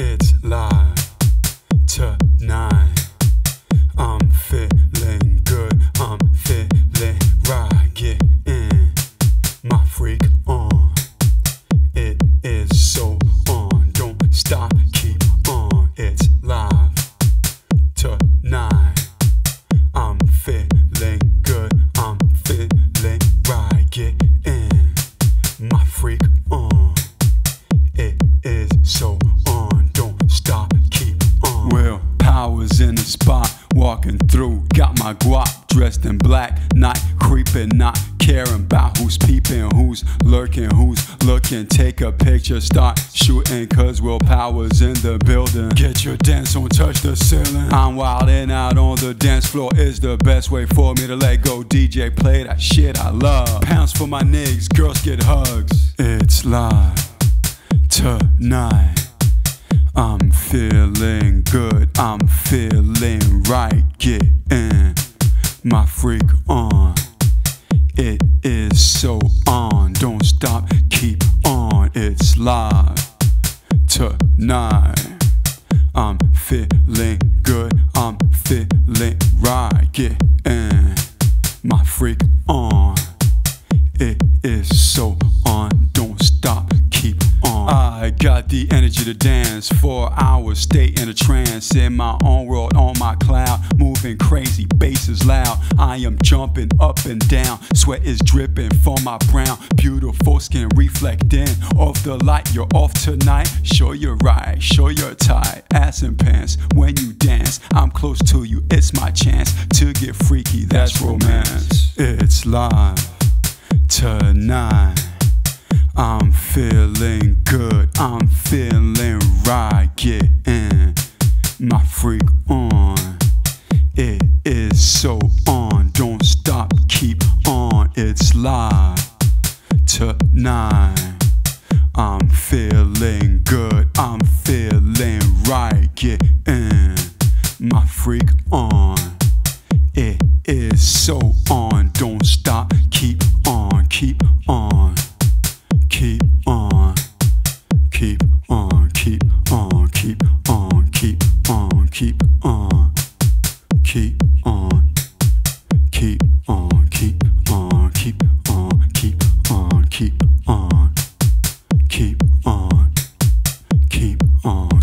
It's live Got my guap dressed in black, not creeping, not caring about who's peeping, who's lurking, who's looking. Take a picture, start shooting, cause willpower's in the building. Get your dance on, touch the ceiling. I'm wildin' out on the dance floor, is the best way for me to let go. DJ, play that shit I love. Pounds for my niggas, girls get hugs. It's live tonight. I'm feeling good, I'm feeling right, getting my freak on. It is so on, don't stop, keep on, it's live tonight. I'm feeling good, I'm feeling right, getting my freak on. It is so on, don't stop, keep on. I got the energy to dance for hours, stay in a trance in my own world, on my cloud, moving crazy, bass is loud. I am jumping up and down, sweat is dripping from my brown, beautiful skin reflecting off the light. You're off tonight, sure you're right, sure you're tight, ass and pants when you dance. I'm close to you, it's my chance to get freaky. That's romance. It's live tonight. I'm feeling It's live tonight. I'm feeling good, I'm feeling right, getting my freak on. It is so on, don't stop, keep on, keep on, keep on, keep on, keep on, keep on, keep on, keep on, keep on,